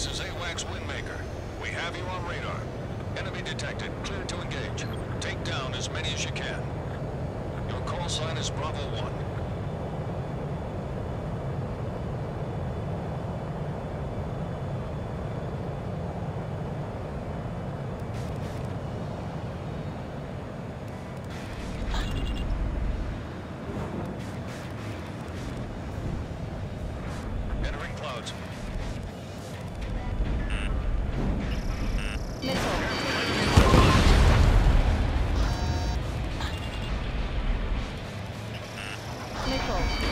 This is AWACS Windmaker. We have you on radar. Enemy detected. Clear to engage. Take down as many as you can. Your call sign is Bravo 1. Missile.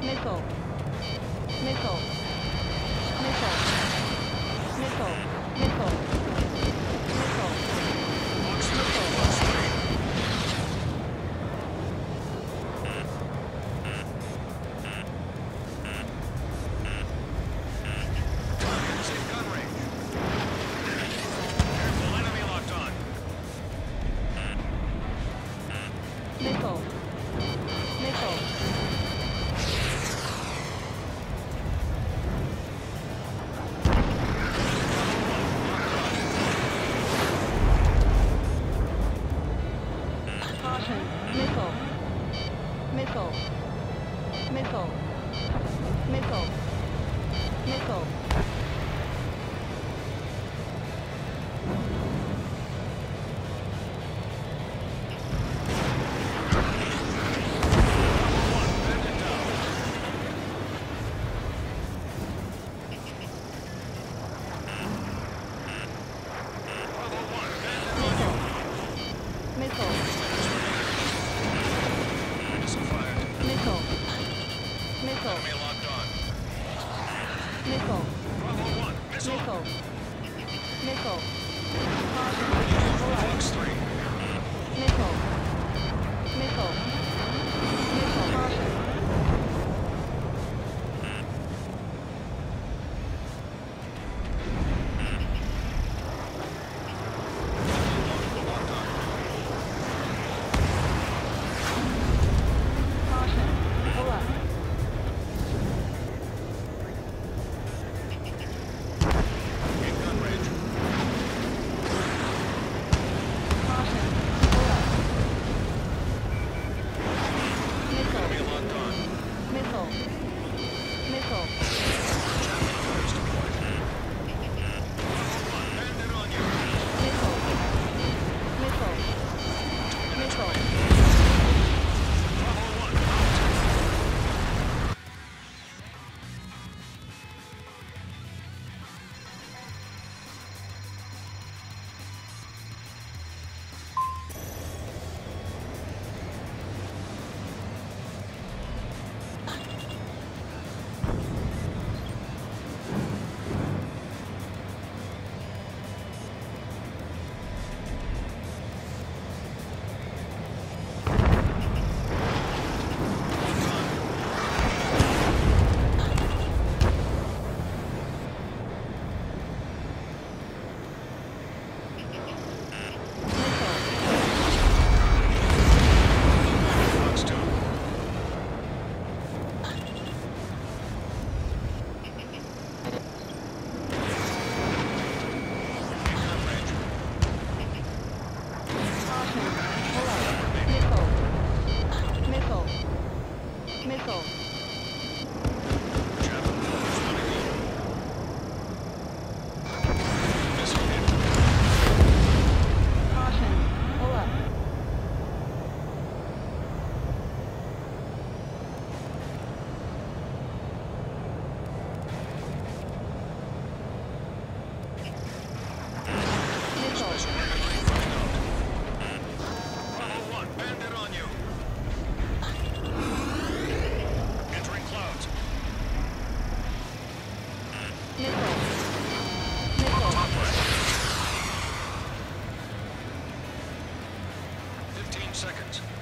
Missile. Missile. Missile. Missile. metal metal metal Nickel. Nickel. Nickel. Fox 3. Nickel. Nickel. Metal. Metal. Missile. Missile. Missile. seconds.